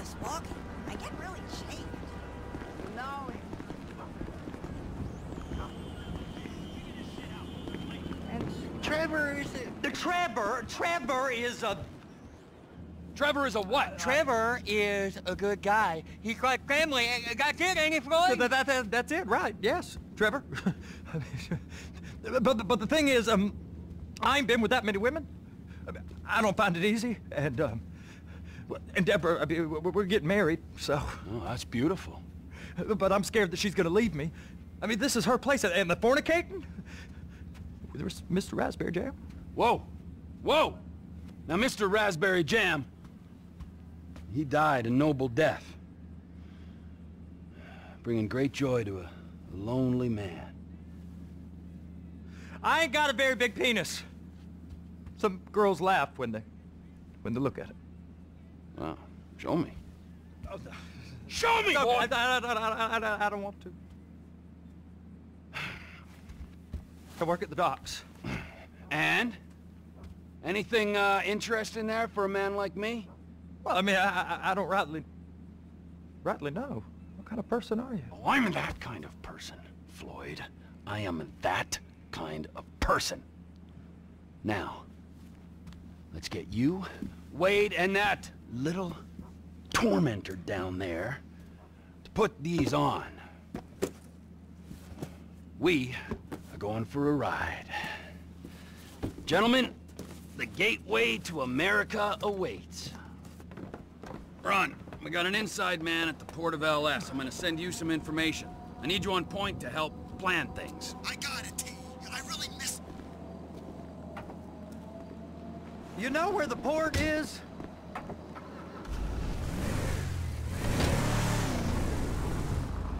this walking. I get really chafed. No. And Trevor is a... The Trevor, Trevor is a... Trevor is a what? Trevor is a good guy. He's like family. Got kid, ain't he, Floyd? That, that, that, that's it, right, yes, Trevor. but, but the thing is, um, I ain't been with that many women. I don't find it easy, and, um, and Deborah, I mean, we're getting married, so... Oh, that's beautiful. But I'm scared that she's gonna leave me. I mean, this is her place, and the fornicating? There's Mr. Raspberry Jam. Whoa! Whoa! Now, Mr. Raspberry Jam, he died a noble death. Bringing great joy to a lonely man. I ain't got a very big penis. Some girls laugh when they, when they look at it. Wow. Show me. Show me, No, boy! I, I, I, I, I, I don't want to. I work at the docks. And? Anything uh, interesting there for a man like me? Well, I mean, I, I, I don't rightly, rightly know. What kind of person are you? Oh, I'm that kind of person, Floyd. I am that kind of person. Now, let's get you, Wade, and that little tormentor down there to put these on. We are going for a ride. Gentlemen, the gateway to America awaits. Run. We got an inside man at the port of LS. I'm gonna send you some information. I need you on point to help plan things. I got it, T. I really miss... You know where the port is?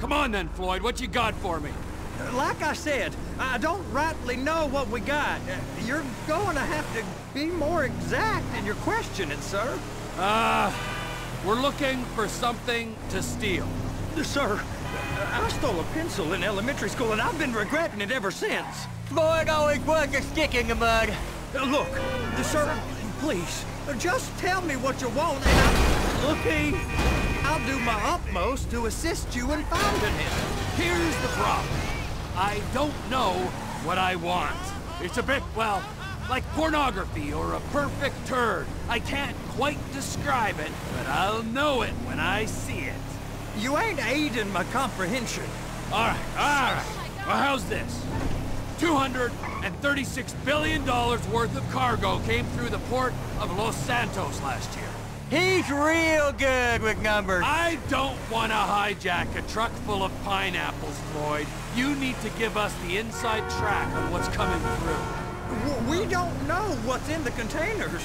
Come on then, Floyd. What you got for me? Like I said, I don't rightly know what we got. Uh, You're going to have to be more exact in your questioning, sir. Uh, we're looking for something to steal. Sir, I stole a pencil in elementary school, and I've been regretting it ever since. Floyd always puts a stick in the mud. Uh, Look, sir, please, just tell me what you want, and I'll... Okay, I'll do my utmost to assist you in finding him. Here's the problem. I don't know what I want. It's a bit, well, like pornography or a perfect turd. I can't quite describe it, but I'll know it when I see it. You ain't aiding my comprehension. All right, all right. Well, how's this? $236 billion worth of cargo came through the port of Los Santos last year. He's real good with numbers. I don't want to hijack a truck full of pineapples, Floyd. You need to give us the inside track on what's coming through. W- We don't know what's in the containers.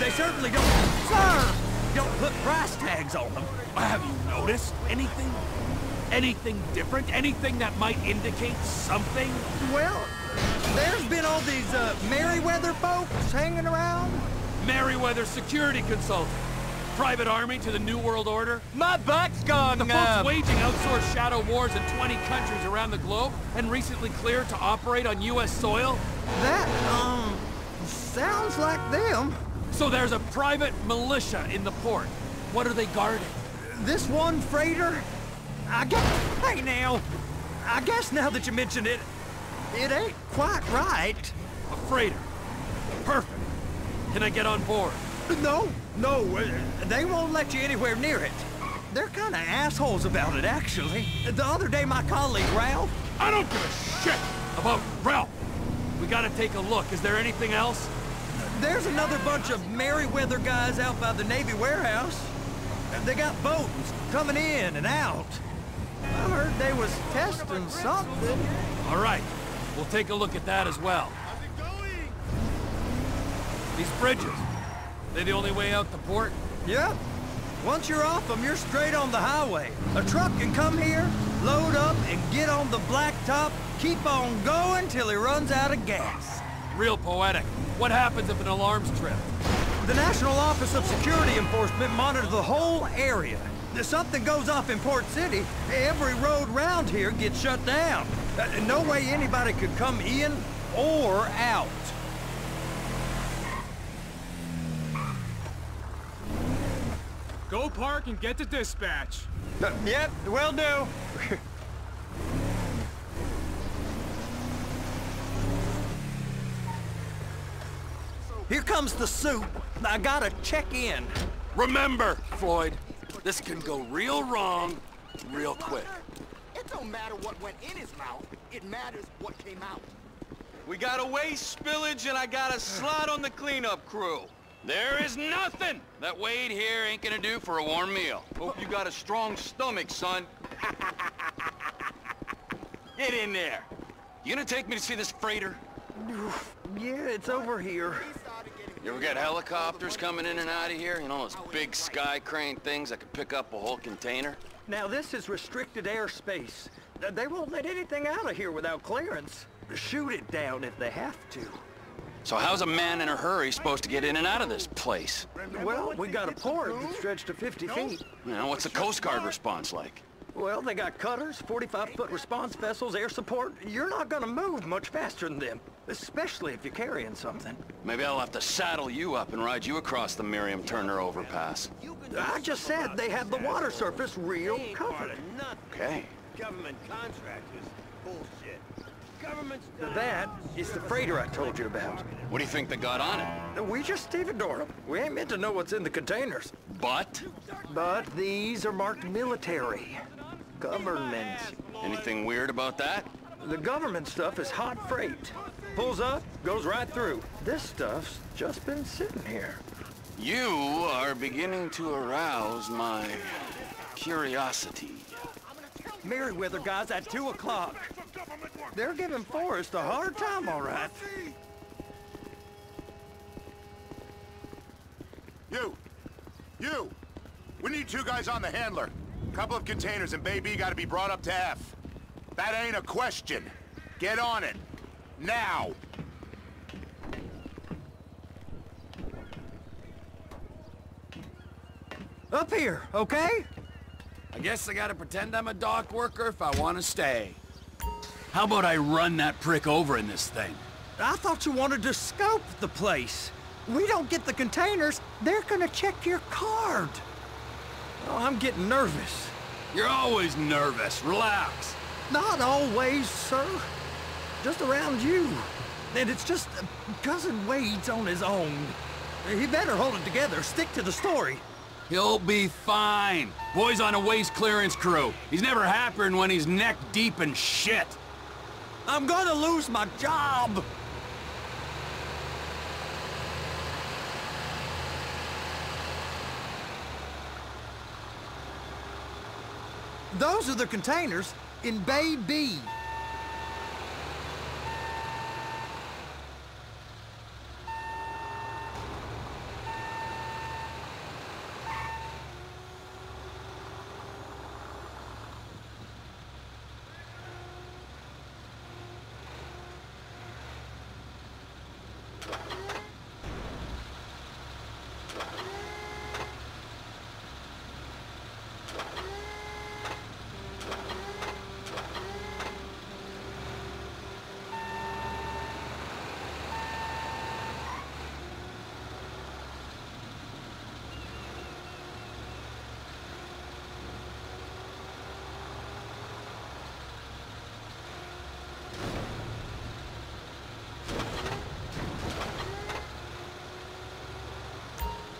They certainly don't... Sir! Don't put price tags on them. Have you noticed anything? Anything different? Anything that might indicate something? Well, there's been all these uh, Merryweather folks hanging around. Merryweather Security Consulting. Private army to the New World Order. My butt's gone The folks numb. waging outsourced shadow wars in 20 countries around the globe and recently cleared to operate on U.S. soil. That, um, sounds like them. So there's a private militia in the port. What are they guarding? This one freighter, I guess... Hey, now, I guess now that you mention it, it ain't quite right. A freighter. Perfect. Can I get on board? No, no, uh, they won't let you anywhere near it. They're kind of assholes about it, actually. The other day, my colleague, Ralph, I don't give a shit about Ralph. We gotta take a look. Is there anything else? there's another bunch of Merryweather guys out by the Navy warehouse. They got boats coming in and out. I heard they was testing something. All right. We'll take a look at that as well. These bridges. They the only way out the port? Yep. Once you're off them, you're straight on the highway. A truck can come here, load up, and get on the blacktop, keep on going till he runs out of gas. Real poetic. What happens if an alarm's tripped? The National Office of Security Enforcement monitors the whole area. If something goes off in Port City, every road round here gets shut down. Uh, No way anybody could come in or out. Go park and get to dispatch. Uh, yep, will do. Here comes the soup. I gotta check in. Remember, Floyd, this can go real wrong real quick. It don't matter what went in his mouth. It matters what came out. We got a waste spillage and I got a slot on the cleanup crew. There is nothing that Wade here ain't gonna do for a warm meal. Hope you got a strong stomach, son. Get in there. You gonna take me to see this freighter? Yeah, it's over here. You ever get helicopters coming in and out of here? You know, those big sky crane things that could pick up a whole container? Now, this is restricted airspace. They won't let anything out of here without clearance. Shoot it down if they have to. So how's a man in a hurry supposed to get in and out of this place? Well, we got a port that stretched to 50 feet. Now, what's the Coast Guard response like? Well, they got cutters, 45-foot response vessels, air support. You're not gonna move much faster than them, especially if you're carrying something. Maybe I'll have to saddle you up and ride you across the Miriam Turner overpass. I just said they have the water surface real covered. Okay. Government contractors. That is the freighter I told you about. What do you think they got on it? Uh, we just stevedored them. We ain't meant to know what's in the containers. But? But these are marked military. Government. Anything weird about that? The government stuff is hot freight. Pulls up, goes right through. This stuff's just been sitting here. You are beginning to arouse my curiosity. Merryweather guys at 2 o'clock. They're giving Forrest a hard time, all right. You! You! We need two guys on the handler. A Couple of containers and Bay B gotta be brought up to F. That ain't a question. Get on it. Now! Up here, okay? I guess I gotta pretend I'm a dock worker if I want to stay. How about I run that prick over in this thing? I thought you wanted to scope the place. We don't get the containers, they're gonna check your card. Oh, I'm getting nervous. You're always nervous. Relax. Not always, sir. Just around you. And it's just uh, Cousin Wade's on his own. He better hold it together, stick to the story. He'll be fine. Boy's on a waste clearance crew. He's never happier than when he's neck deep in shit. I'm gonna lose my job. Those are the containers in Bay B.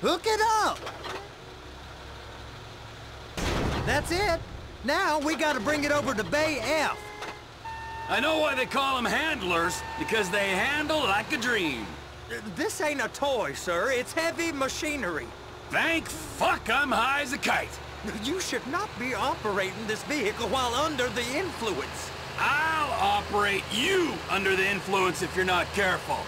Hook it up! That's it. Now we gotta bring it over to Bay F. I know why they call them handlers, because they handle like a dream. This ain't a toy, sir. It's heavy machinery. Thank fuck I'm high as a kite. You should not be operating this vehicle while under the influence. I'll operate you under the influence if you're not careful.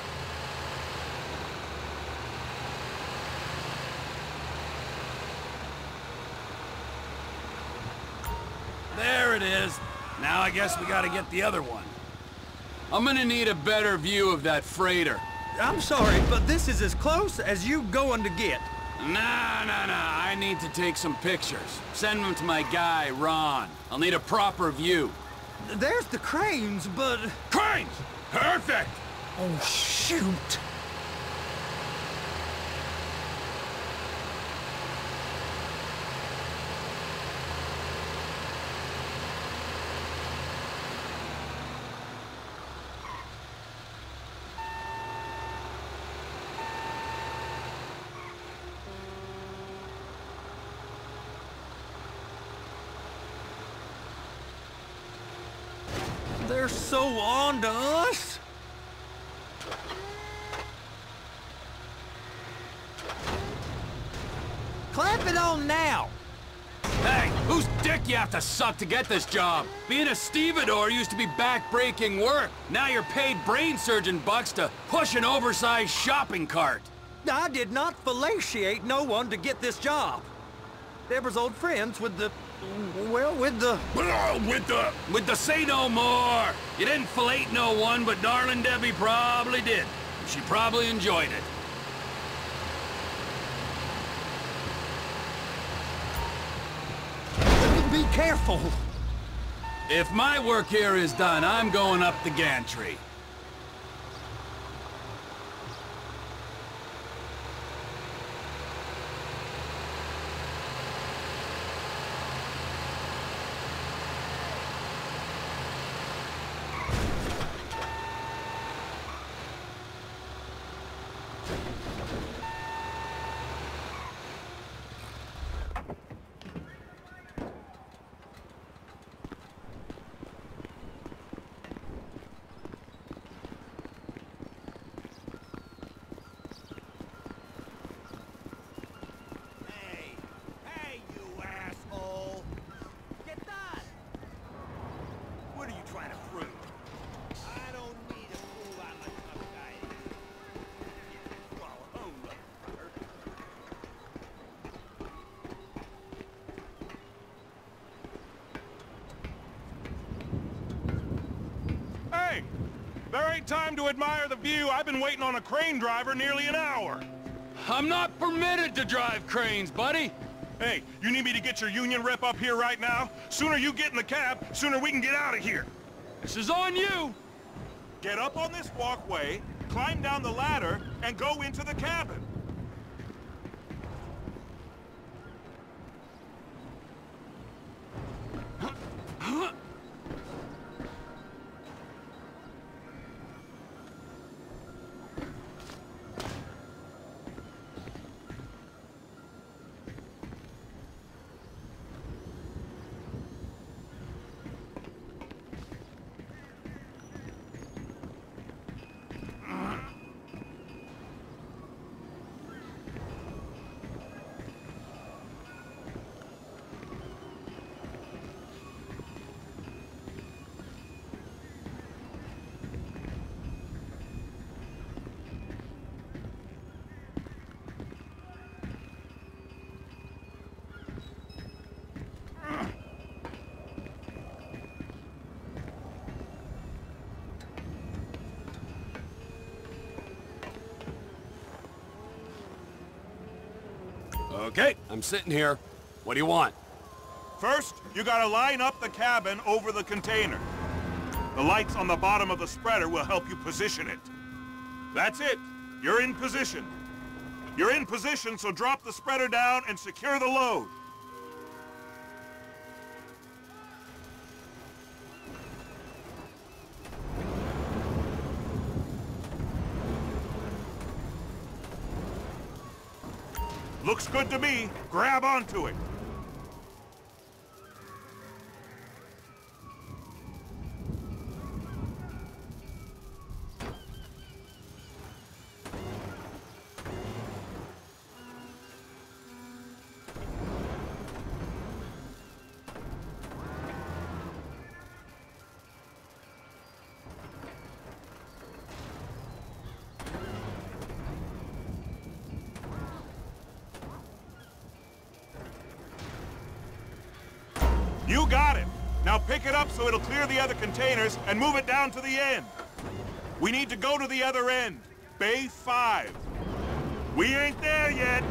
There it is. Now I guess we gotta get the other one. I'm gonna need a better view of that freighter. I'm sorry, but this is as close as you going to get. Nah, nah, nah. I need to take some pictures. Send them to my guy, Ron. I'll need a proper view. There's the cranes, but... Cranes! Perfect! Oh, shoot! They're so on to us. Clamp it on now. Hey, whose dick you have to suck to get this job? Being a stevedore used to be back-breaking work. Now you're paid brain surgeon bucks to push an oversized shopping cart. I did not fellatiate no one to get this job. Deborah's old friends with the... well, with the... With the... With the say no more. You didn't fillet no one, but darling Debbie probably did. She probably enjoyed it. Be careful. If my work here is done, I'm going up the gantry. Hey! Hey, you asshole! Get that! What are you trying to prove? I don't need to prove I'm a tough guy. Yeah, swallow home, motherfucker. Hey! There ain't time to admire the view. I've been waiting on a crane driver nearly an hour. I'm not permitted to drive cranes, buddy. Hey, you need me to get your union rep up here right now? Sooner you get in the cab, sooner we can get out of here. This is on you. Get up on this walkway, climb down the ladder, and go into the cabin. Okay, I'm sitting here. What do you want? First, you gotta line up the cabin over the container. The lights on the bottom of the spreader will help you position it. That's it. You're in position. You're in position, so drop the spreader down and secure the load. Looks good to me. Grab onto it. Pick it up so it'll clear the other containers and move it down to the end. We need to go to the other end. Bay 5. We ain't there yet.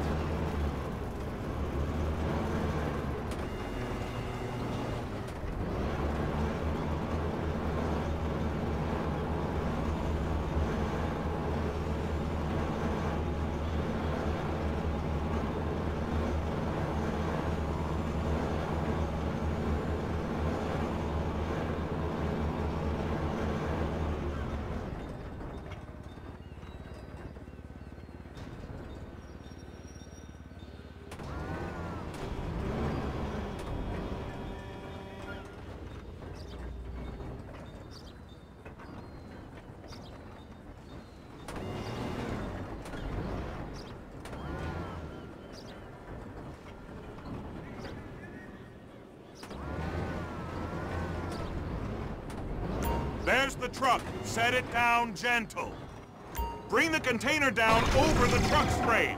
The truck. Set it down gentle. Bring the container down over the truck's frame.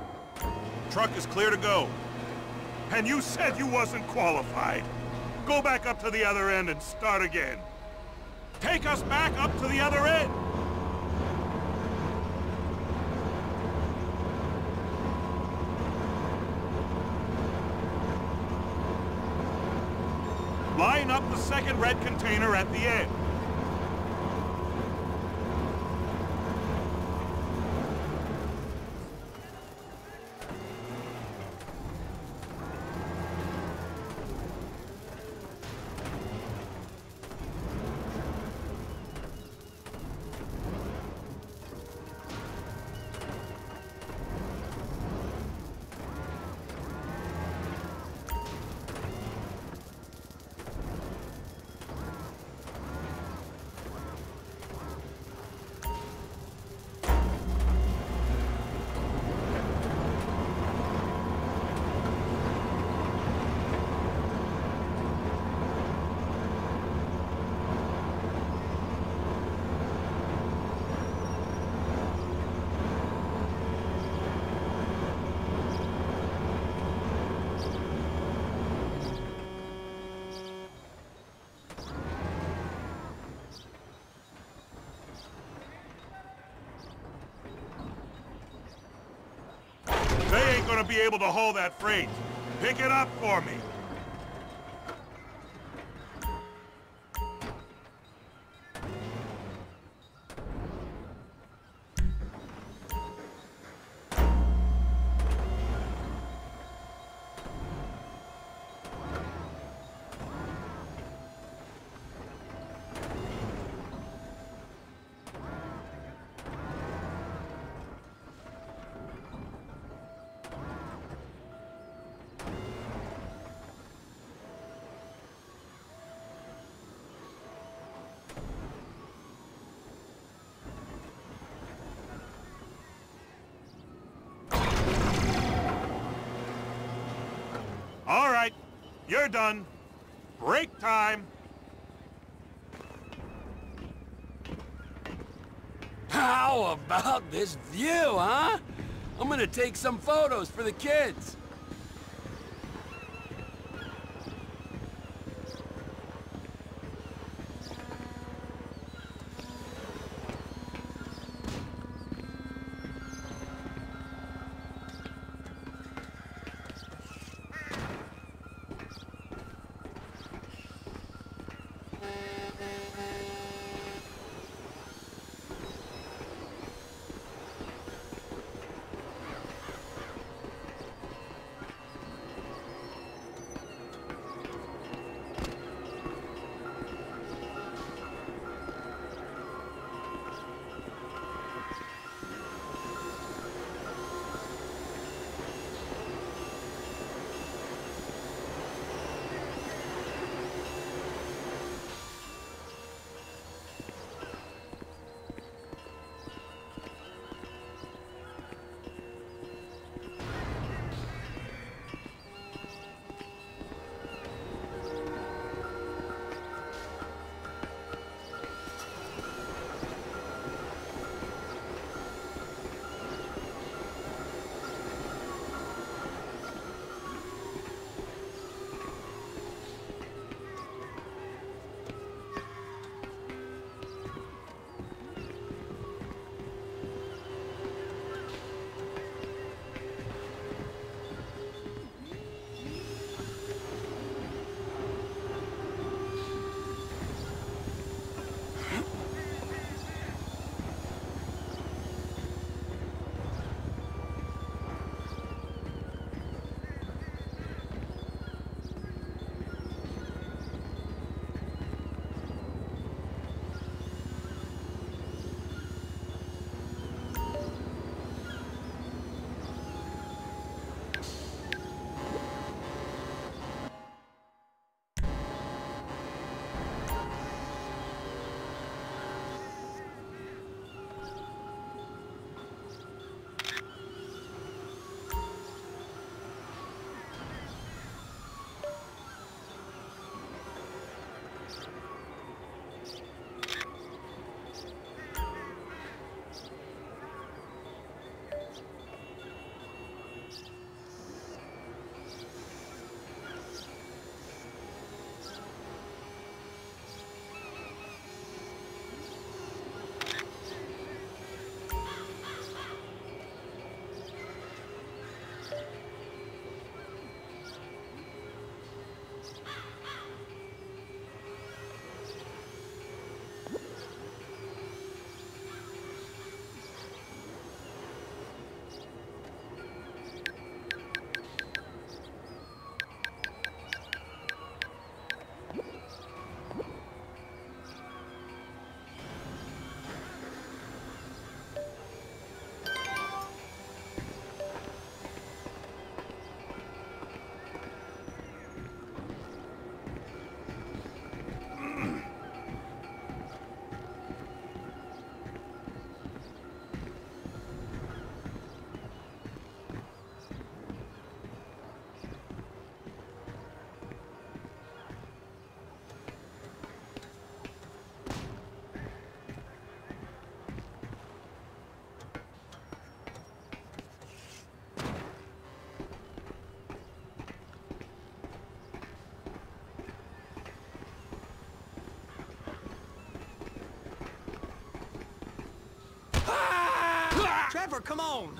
Truck is clear to go. And you said you wasn't qualified. Go back up to the other end and start again. Take us back up to the other end. Line up the second red container at the end. They ain't gonna be able to haul that freight. Pick it up for me. You're done. Break time. How about this view, huh? I'm gonna take some photos for the kids. Trevor, come on.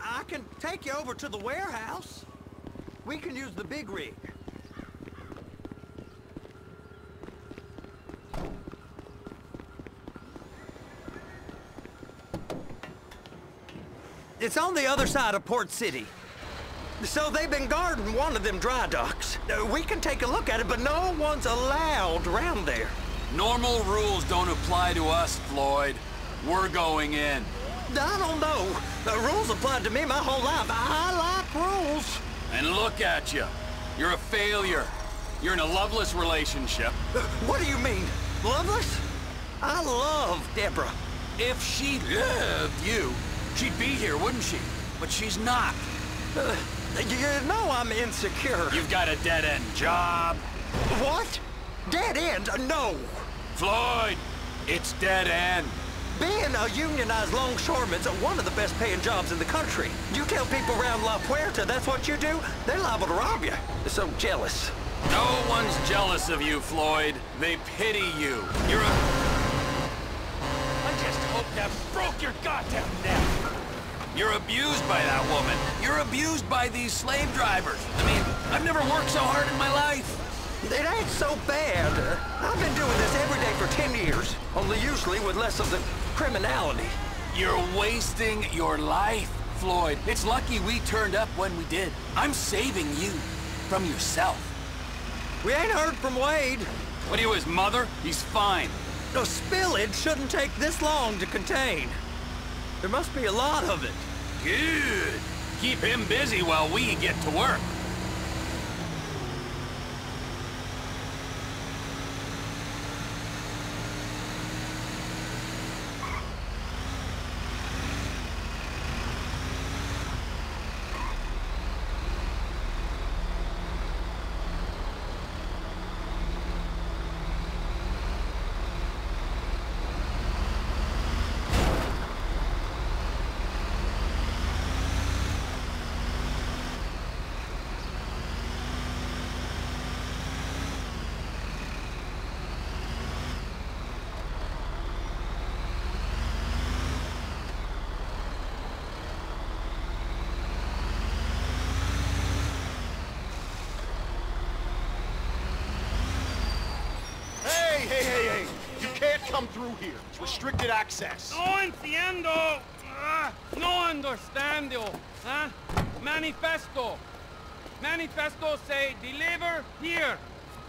I can take you over to the warehouse. We can use the big rig. It's on the other side of Port City. So they've been guarding one of them dry docks. We can take a look at it, but no one's allowed around there. Normal rules don't apply to us, Floyd. We're going in. I don't know. The rules applied to me my whole life. I like rules. And look at you. You're a failure. You're in a loveless relationship. Uh, What do you mean? Loveless? I love Deborah. If she loved you, she'd be here, wouldn't she? But she's not. Uh, you know I'm insecure. You've got a dead-end job. What? Dead end? No. Floyd, it's dead end. Being a unionized longshoreman's one of the best paying jobs in the country. You tell people around La Puerta that's what you do, they're liable to rob you. They're so jealous. No one's jealous of you, Floyd. They pity you. You're a... I just hope that broke your goddamn neck. You're abused by that woman. You're abused by these slave drivers. I mean, I've never worked so hard in my life. It ain't so bad. I've been doing this every day for 10 years, only usually with less of the criminality. You're wasting your life, Floyd. It's lucky we turned up when we did. I'm saving you from yourself. We ain't heard from Wade. What are you, his mother? He's fine. No spillage shouldn't take this long to contain. There must be a lot of it. Good. Keep him busy while we get to work. Hey, hey, hey, hey! You can't come through here. It's restricted access. No entiendo. Ah, no understando. Huh? Manifesto. Manifesto say deliver here.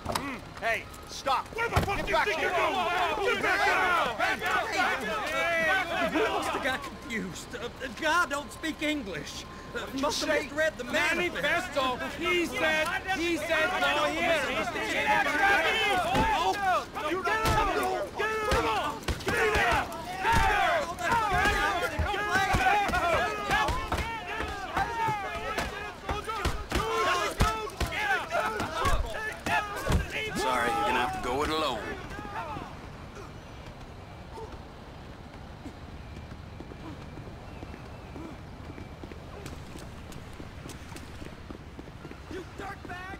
Hmm, Hey, stop. Where the fuck Get do you think you're going? Get back We must have got confused. Uh, God don't speak English. Uh, must have say? misread the manifest. Manifesto. He said. He said go here. He's the shit out of you. Get out. Get out. Get out. Sorry, you're gonna have to go it alone. You dirtbag!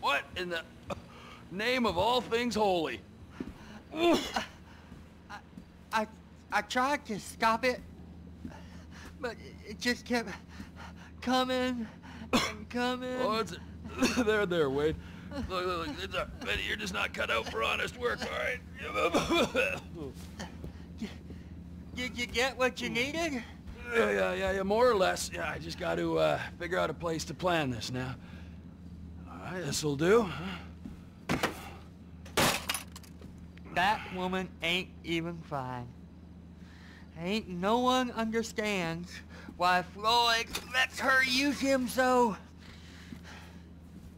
What in the name of all things holy? I, I tried to stop it, but it just kept coming and coming. Oh, it's there, there, Wade. Look, look, look. It's Betty, you're just not cut out for honest work, all right? Did you get what you needed? Yeah, yeah, yeah, yeah, more or less. Yeah, I just got to uh, figure out a place to plan this now. All right, this'll do. That woman ain't even fine. Ain't no one understands why Floyd lets her use him so.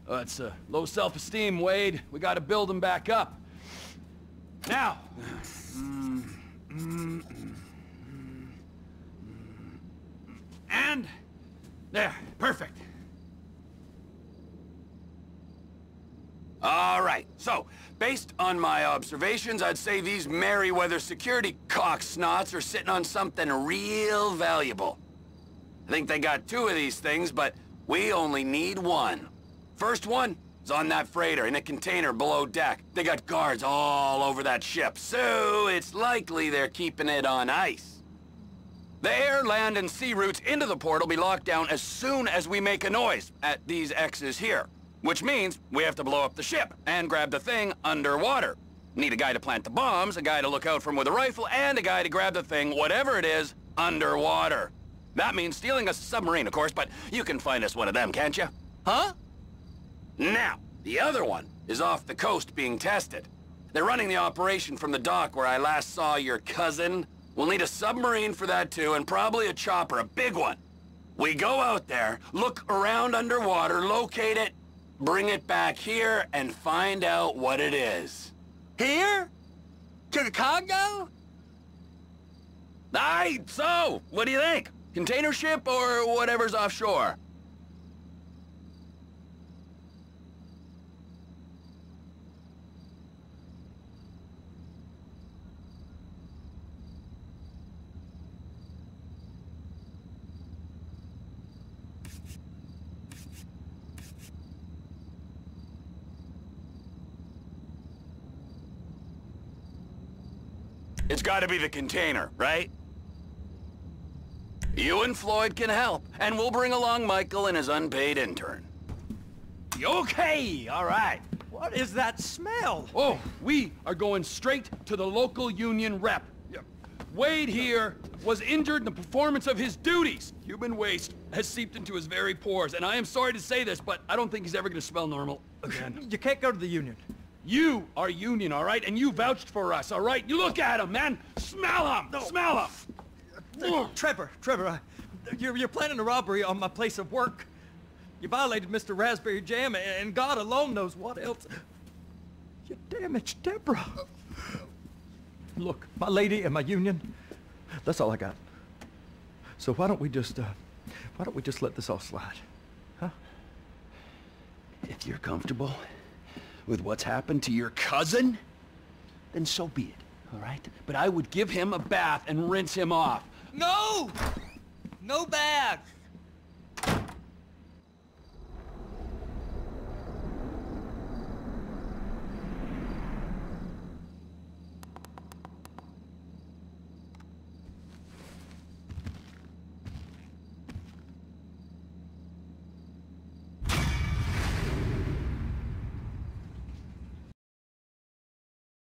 That's it's uh, low self-esteem, Wade. We got to build him back up. Now. And there, perfect. All right, so, based on my observations, I'd say these Merryweather security cocksnots are sitting on something real valuable. I think they got two of these things, but we only need one. First one is on that freighter in a container below deck. They got guards all over that ship, so it's likely they're keeping it on ice. The air, land, and sea routes into the port will be locked down as soon as we make a noise at these X's here. Which means we have to blow up the ship and grab the thing underwater. Need a guy to plant the bombs, a guy to look out from with a rifle, and a guy to grab the thing, whatever it is, underwater. That means stealing a submarine, of course, but you can find us one of them, can't you? Huh? Now, the other one is off the coast being tested. They're running the operation from the dock where I last saw your cousin. We'll need a submarine for that too, and probably a chopper, a big one. We go out there, look around underwater, locate it, bring it back here and find out what it is. Here? To the Congo? Aye, so, what do you think? Container ship or whatever's offshore? It's gotta be the container, right? You and Floyd can help, and we'll bring along Michael and his unpaid intern. Okay, all right. What is that smell? Oh, we are going straight to the local union rep. Wade here was injured in the performance of his duties. Human waste has seeped into his very pores, and I am sorry to say this, but I don't think he's ever gonna smell normal again. You can't go to the union. You are union, all right? And you vouched for us, all right? You look at him, man! Smell him! Smell him! Uh, Trevor, Trevor, I, you're, you're planning a robbery on my place of work. You violated Mr. Raspberry Jam, and God alone knows what else. You damaged Debra. Look, my lady and my union, that's all I got. So why don't we just, uh, why don't we just let this all slide? Huh? If you're comfortable with what's happened to your cousin, then so be it, all right? But I would give him a bath and rinse him off. No! No bags!